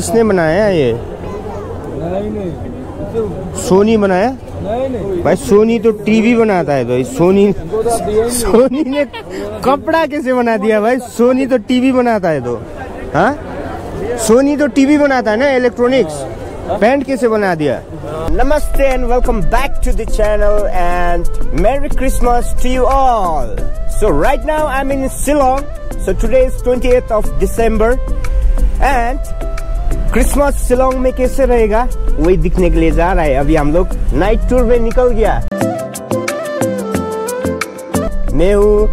किसने बनाया है ये? सोनी बनाया? भाई सोनी तो टीवी बनाता है ये सोनी सोनी ने कपड़ा कैसे बना दिया भाई? सोनी तो टीवी बनाता है तो। हाँ? सोनी तो टीवी बनाता है ना इलेक्ट्रॉनिक्स पैंट कैसे बना दिया? नमस्ते and welcome back to the channel and merry Christmas to you all so right now I am in Shillong so today is 28th of December and Christmas Shillong में कैसे रहेगा? वही दिखने के लिए जा रहा है। अभी हम लोग नाइट टूर में निकल गया। मैं हूँ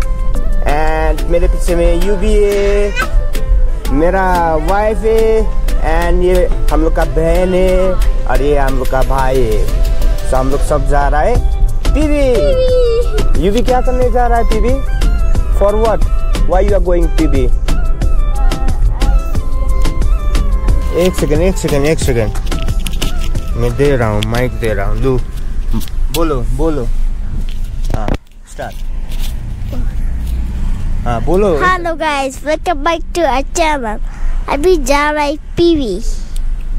एंड मेरे पीछे में यू भी है। मेरा वाइफ है एंड ये हम लोग का बहन है और ये हम लोग का भाई है। तो हम लोग सब जा रहा है पीवी यू भी क्या करने जा रहा है PV for what why you are going PV एक सेकंड एक सेकंड एक सेकंड मैं दे रहा हूँ माइक दे रहा हूँ. लू बोलो बोलो. हाँ स्टार्ट हाँ बोलो. Hello guys welcome back to channel अभी जा रहा है पीवी.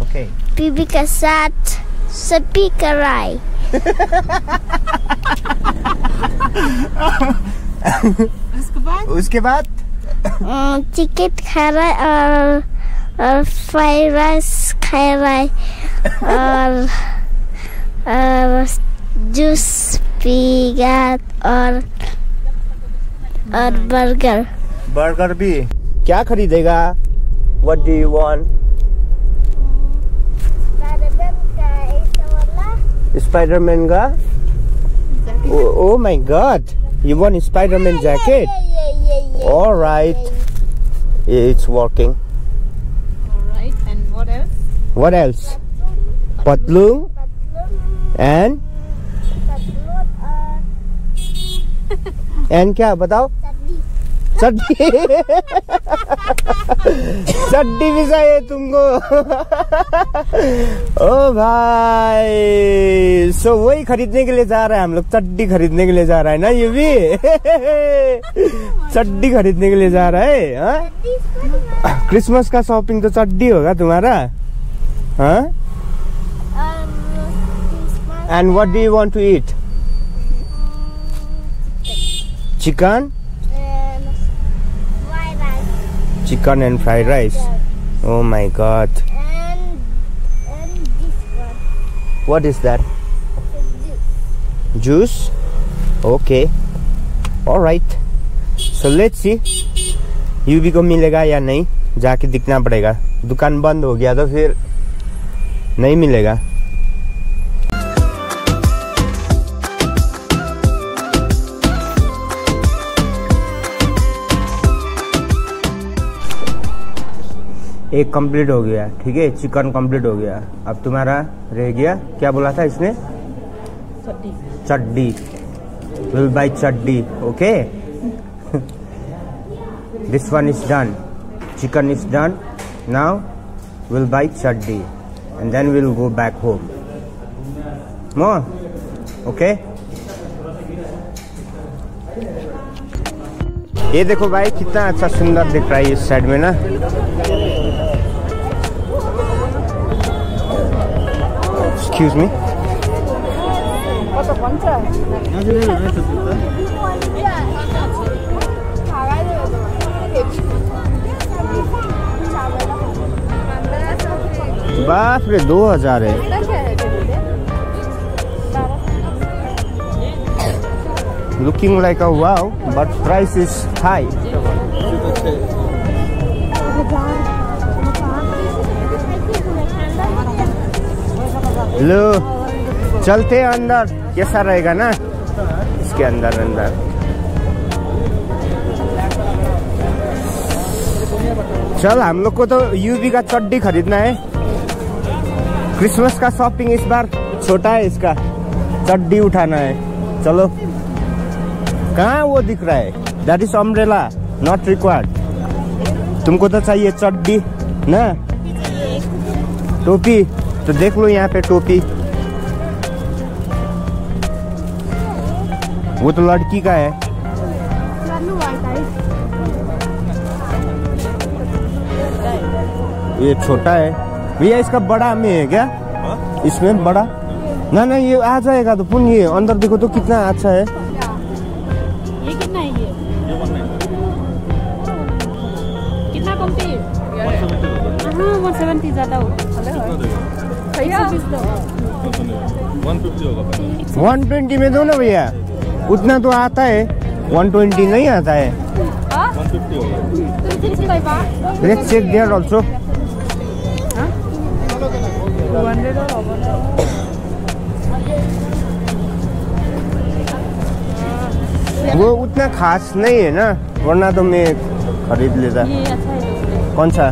ओके पीवी के साथ सभी कराए उसके बाद? चिकन खा रहा है और और फ्राइड राइस खा रहा है और और जूस पीगा और और बर्गर बर्गर भी क्या खरीदेगा what do you want Spiderman का oh my God you want Spiderman jacket Alright. It's working. What else? Patlung and and क्या बताओ चड्डी चड्डी भी चाहिए तुमको ओ भाई सो वही खरीदने के लिए जा रहा है हम लोग चड्डी खरीदने के लिए जा रहा है ना ये भी चड्डी खरीदने के लिए जा रहा है हाँ? क्रिसमस का शॉपिंग तो चड्डी होगा तुम्हारा हाँ and what do you want to eat chicken chicken and fried rice. Oh my god. And and this one. What is that? This. Juice? Okay. Alright. So let's see. UB को मिलेगा या नहीं जाके दिखना पड़ेगा दुकान बंद हो गया तो फिर नहीं मिलेगा। एक कंप्लीट हो गया ठीक है? चिकन कंप्लीट हो गया। अब तुम्हारा रह गया। क्या बोला था इसने? चड्डी। Will buy chaddi okay this one is done chicken is done now will buy chaddi. And then will go back home मो ओके ये देखो भाई, कितना अच्छा सुंदर दिख रहा है इस साइड में ना। Excuse me. बाप रे, दो हज़ार है। Looking like a wow, but price is low, चलते अंदर। कैसा रहेगा ना? इसके अंदर अंदर। चल, हम लोग को तो यूबी का चड्डी खरीदना है। क्रिसमस का शॉपिंग इस बार छोटा है इसका। चड्डी उठाना है। चलो। कहाँ वो दिख रहा है? That is umbrella not required तुमको तो चाहिए चड्डी, ना? टोपी। तो देख लो यहाँ पे टोपी। वो तो लड़की का है। ये छोटा है। भैया इसका बड़ा में है क्या? इसमें बड़ा? ना ना ये आ जाएगा तो पुन ये अंदर देखो तो कितना अच्छा है। ये कितना है ये? कितना कमती है? हाँ वन सेवेंटी ज़्यादा हो वन ट्वेंटी में दो ना भैया? उतना तो आता है। वन ट्वेंटी नहीं आता है। लेट्स चेक देयर आल्सो वो उतना खास नहीं है ना वरना तो मैं खरीद लेता। अच्छा कौन सा?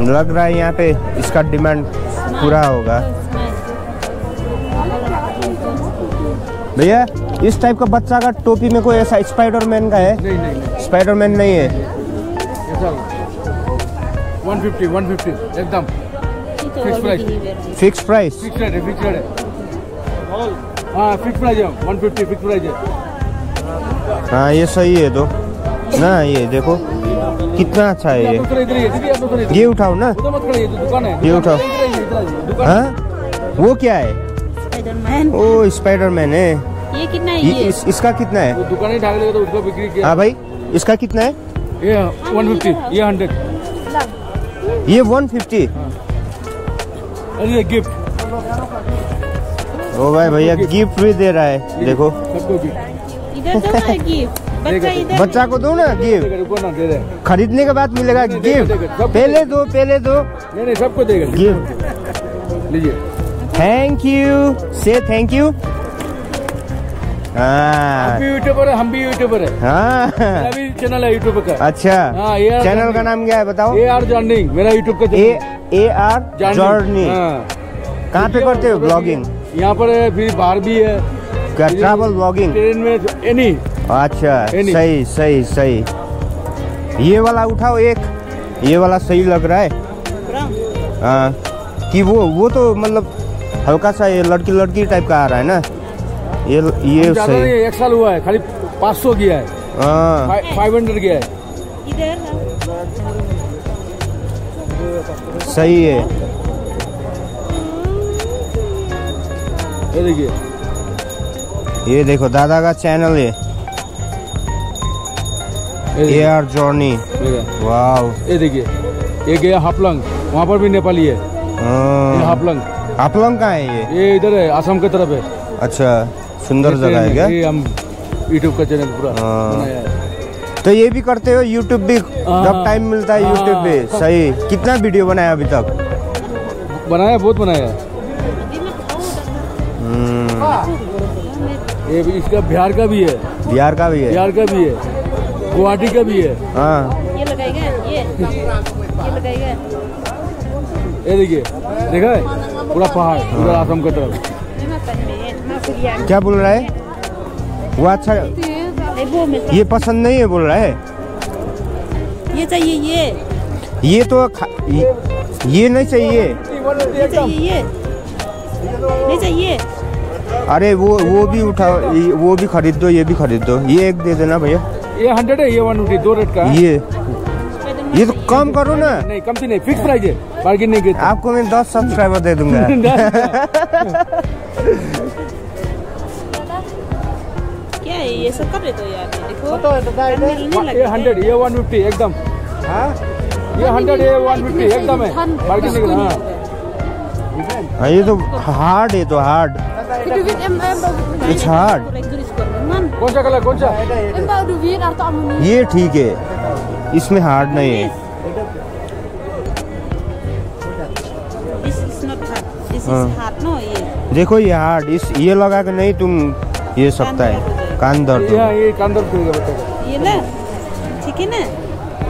लग रहा है यहाँ पे इसका डिमांड पूरा होगा। भैया इस टाइप का बच्चा का टोपी में कोई ऐसा स्पाइडरमैन का है? नहीं नहीं नहीं। स्पाइडरमैन नहीं है। ऐसा वन फिफ्टी वन फिफ्टी एकदम। Fixed price. Fix price fix rate है फिक्स रेट है। हाँ फिक्स प्राइस है वन फिफ्टी फिक्स प्राइस है। हाँ ये सही है तो। ना ये देखो कितना अच्छा है ये ही है, ये उठाओ ना। ये तो दुकान है। ये उठाओ। हाँ वो क्या है? स्पाइडरमैन ओ स्पाइडरमैन है। ये कितना है ये, इस, इसका कितना है? वो दुकान ही ढाक लेगा तो उसको बिक्री किया। हाँ भाई इसका कितना है? ये वन फिफ्टी ये हंड्रेड ये 150 अरे गिफ्ट। ओ भाई भैया गिफ्ट भी दे रहा है। देखो। सबको गिफ्ट। इधर दो ना गिफ्ट। बच्चा बच्चा को दो ना गिफ्ट? खरीदने के बाद मिलेगा गिफ्ट। पहले दो पहले दो। नहीं सबको देगा गिफ्ट। लीजिए। Thank you say thank you हाँ। भी यूट्यूबर है हम भी यूट्यूबर है। हाँ। भी चैनल है यूट्यूब का। अच्छा। हाँ, चैनल का नाम क्या है बताओ? ए आर जर्निंग मेरा यूट्यूब का ए ए आर जर्नी हाँ। कहाँ पे करते हो ब्लॉगिंग यहाँ पर है फिर बाहर भी है। क्या ट्रैवल ब्लॉगिंग ट्रेन में एनी अच्छा सही सही सही। ये वाला उठाओ एक। ये वाला सही लग रहा है। हाँ। कि वो वो तो मतलब हल्का सा ये लड़की लड़की टाइप का आ रहा है ना? ये ये सही। है, एक साल हुआ है खाली पाँच सौ गया है। हाँ। फाइव हंड्रेड गया है। इधर सही है। ये देखिए। ये देखो दादा का चैनल है। ये ए आर जर्नी वाव ये देखिए। ये गया हापलंग। वहाँ पर भी नेपाली है। ये हापलंग। हापलंग कहाँ है ये? ये इधर है असम की तरफ़ है। अच्छा। सुंदर जगह है क्या? हम यूट्यूब का चैनल पूरा हाँ। बनाया है। तो ये भी करते हो? यूट्यूब भी? हाँ, जब टाइम मिलता है हाँ, यूट्यूब पे सही। कितना वीडियो बनाया अभी तक? बनाया बहुत बनाया हम्म, ये भी इसका बिहार का भी है। बिहार का भी है? बिहार का भी है। गुवाहाटी का भी है। हाँ। ये लगाएगा ये। ये लगाएगा ये देखिए देखा है? पूरा पहाड़ उधर असम की तरफ़। क्या बोल रहा है? वो अच्छा ये पसंद नहीं है बोल रहा है? ये चाहिए ये। ये तो ये, ये नहीं चाहिए। ये चाहिए ये। नहीं चाहिए। अरे वो वो भी उठाओ वो भी खरीद दो ये भी खरीद दो। ये एक दे देना भैया। ये हंड्रेड है ये वन फिफ्टी दो रेट का है। ये ये तो कम करो ना। नहीं कम नहीं फिक्स प्राइस है। बार्गेन नहीं आपको मैं दस सब्सक्राइबर दे दूँगा। ये सब कर रहे तो यार देखो। ये हंड्रेड ये वन फिफ्टी एकदम। ये हंड्रेड ये वन फिफ्टी एकदम है। हाँ। हाँ। ये तो हार्ड है तो हार्ड It's hard. कौन सा कलर कौन सा? ये ठीक है। इसमें हार्ड नहीं है। हाँ। देखो ये हार्ड इस ये लगा के नहीं तुम ये सकता है। कान दर्द यहाँ होगा। ये कांदर करेगा बच्चा का ये ला ठीक है ना?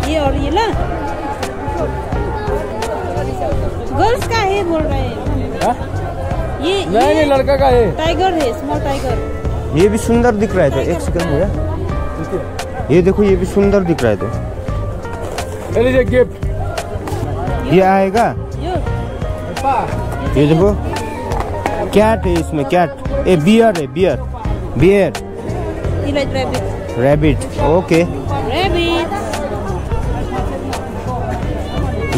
ये और ये ला। गर्ल्स का है बोल रहे हैं। हाँ? ये नहीं नहीं लड़का का है। टाइगर है स्मॉल टाइगर ये भी सुंदर दिख रहा है तो एक सेकंड भैया। ये देखो ये भी सुंदर दिख रहा है तो। ये लीजिए गिफ्ट ये आएगा? ये। देखो। कैट है इसमें कैट ए बियर है bear bear rabbit rabbit okay rabbit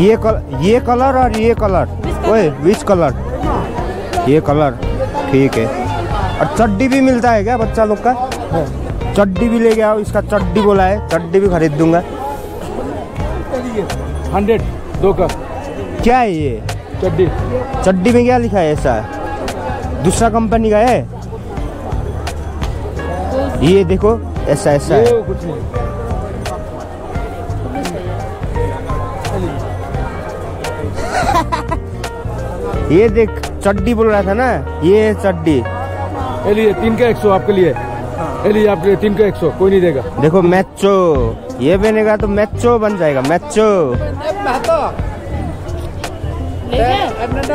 ये कल, ये कलर और ये कलर ओए विच कलर ये कलर ठीक है. और चड्डी भी मिलता है क्या बच्चा लोग का? चड्डी भी ले गया इसका चड्डी बोला है। चड्डी भी खरीद दूँगा। हंड्रेड दो का क्या है ये? चड्डी। चड्डी में क्या लिखा है ऐसा? दूसरा कंपनी का है? ये देखो ऐसा ऐसा है। ये कुछ नहीं। ये देख चड्डी बोल रहा था ना? ये चड्डी। ये लिए तीन का एक सौ आपके लिए। ये लिए आपके लिए तीन का एक सौ कोई नहीं देगा। देखो मैचो। ये बनेगा तो मैचो बन जाएगा मैचो।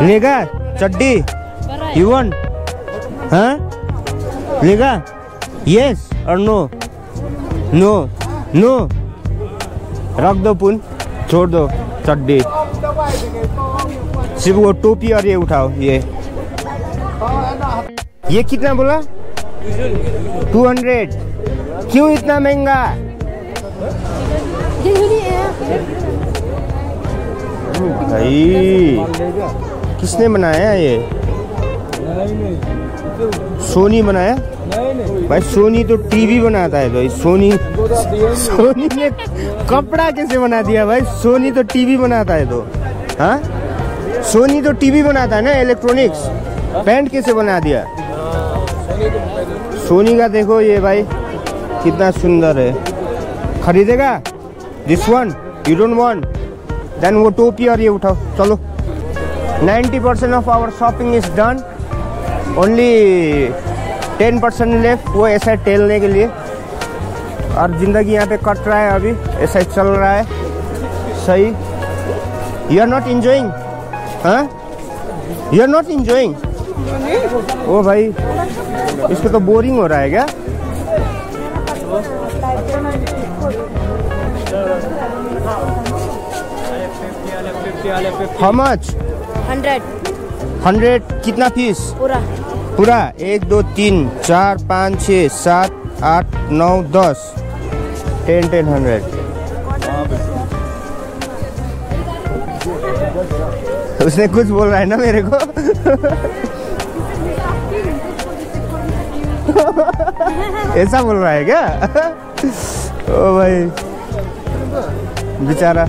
लेगा चड्डी। यू वांट हाँ? लेगा? यस और नो नो नो रख दो पुन। छोड़ दो। चड्डी सिर्फ़ वो टोपी और ये उठाओ ये। ये कितना बोला? Two hundred. क्यों इतना महँगा? भाई किसने बनाया ये? सोनी बनाया? भाई, सोनी तो टीवी बनाता है भाई, सोनी सोनी ने कपड़ा कैसे बना दिया भाई? सोनी तो टीवी बनाता है तो। हाँ? सोनी तो टीवी बनाता है ना इलेक्ट्रॉनिक्स पैंट कैसे बना दिया? सोनी का देखो ये भाई, कितना सुंदर है। खरीदेगा? This one you don't want then वो टोपी और ये उठाओ, चलो। 90 percent of our shopping is done only 10 percent left वो ऐसा है टेलने के लिए। और ज़िंदगी यहाँ पे कट रहा है अभी ऐसा ही चल रहा है। सही। यू आर नॉट इंजॉइंग हाँ? यू आर नॉट इन्जॉइंग ओ भाई इसको तो बोरिंग हो रहा है क्या? How much hundred. हंड्रेड कितना फ़ीस पूरा। पूरा। एक, दो, तीन, चार, पाँच, छः, सात, आठ, नौ, दस। Ten ten hundred. उसने कुछ बोल रहा है ना मेरे को? ऐसा बोल रहा है क्या? ओ भाई, बेचारा।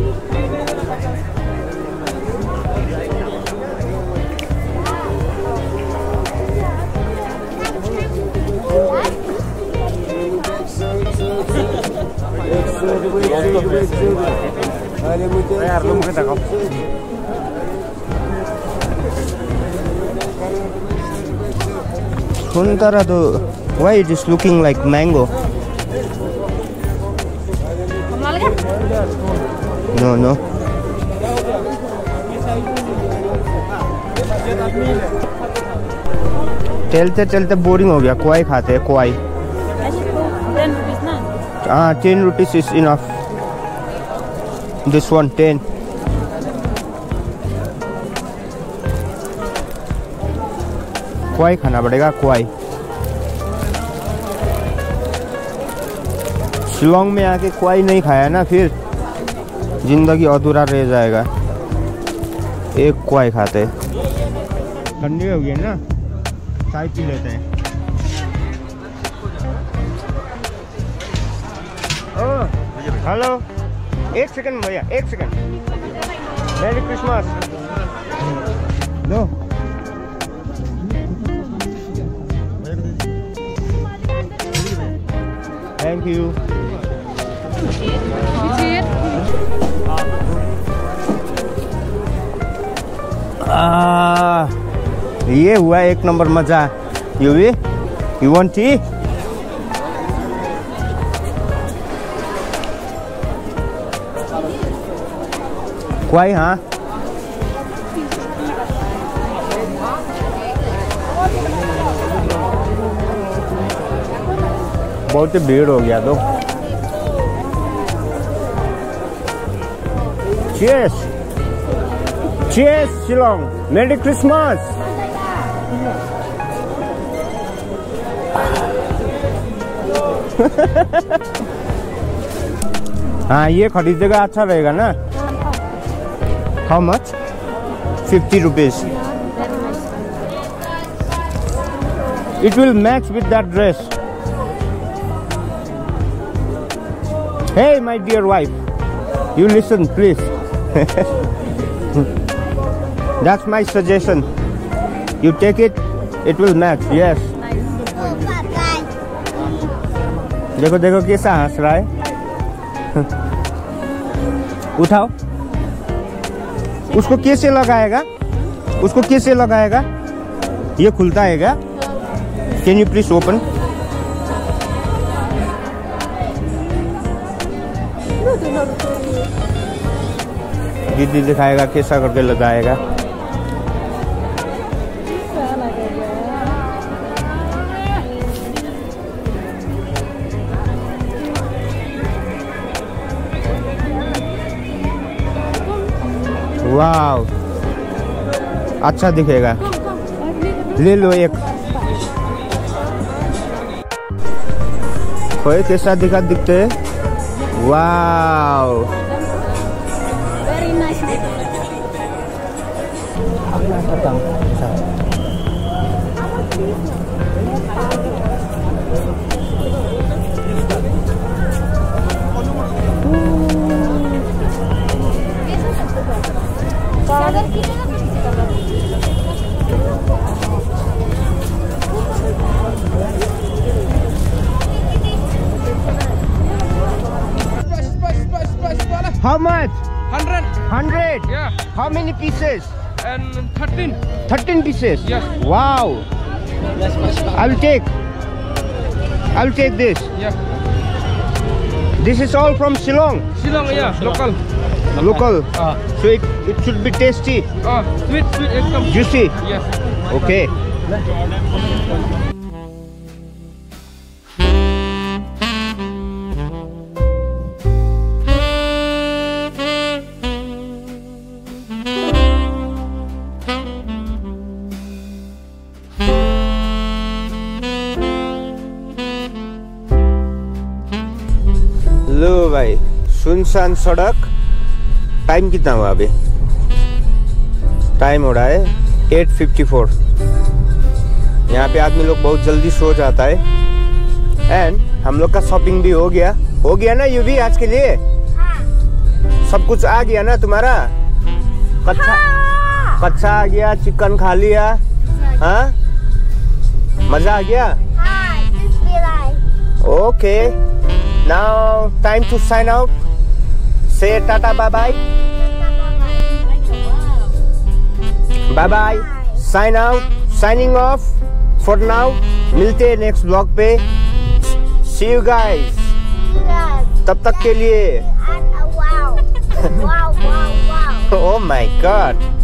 Kuntara why it is looking like mango? No, no. चलते चलते बोरिंग हो गया क्वाई खाते हैं रुपीज़ ना हाँ ten rupees is enough this one क्वाई खाना पड़ेगा क्वाई शिलोंग में आके क्वाई नहीं खाया ना फिर ज़िंदगी अधूरा रह जाएगा एक क्वाई खाते ठंडी हो गई ना चाय पी लेते हैं हेलो एक सेकंड भैया एक सेकंड मेरी क्रिसमस लो थैंक यू आ, ये हुआ एक नंबर मज़ा। यू भी यू वांट टी क्वाई हाँ बहुत ही भीड़ हो गया तो चीयर्स चीयर्स शिलोंग मेरी क्रिसमस हाँ ये खरीदेगा अच्छा रहेगा ना How much? 50 rupees. Very nice. It will match with that dress. Hey, my dear wife, you listen, please. That's my suggestion. You take it, it will match. Yes. Nice. देखो देखो कैसा हंस रहा है उठाओ उसको कैसे लगाएगा? उसको कैसे लगाएगा? ये खुलता है क्या? कैन यू प्लीज़ ओपन दीदी दिखाएगा कैसा करके लगाएगा? वाव। अच्छा दिखेगा। ले लो एक। कोई कैसा दिखा दिखते? वाह nice. How much? 100. 100. Yeah. How many pieces? And 13. 13 pieces. Yes. Wow. I will take. I will take this. Yeah. This is all from Shillong, Shillong, yeah. Local. Local. Ah. So it, it should be tasty, Ah, sweet, sweet, ekdam. juicy. Yes. Okay. लो भाई सुनसान सड़क time कितना हुआ अभी? Time हो रहा है 8:54 यहाँ पे आदमी लोग बहुत जल्दी सो जाता है। एंड हम लोग का शॉपिंग भी हो गया। हो गया ना यू भी आज के लिए? सब कुछ आ गया ना तुम्हारा? कच्चा कच्चा आ गया चिकन खा लिया। हाँ? मज़ा आ गया? like. Okay now time to sign out से tata bye bye bye bye sign out signing off for now मिलते हैं नेक्स्ट ब्लॉग पे. सी यू गाइस तब तक के लिए. Oh my God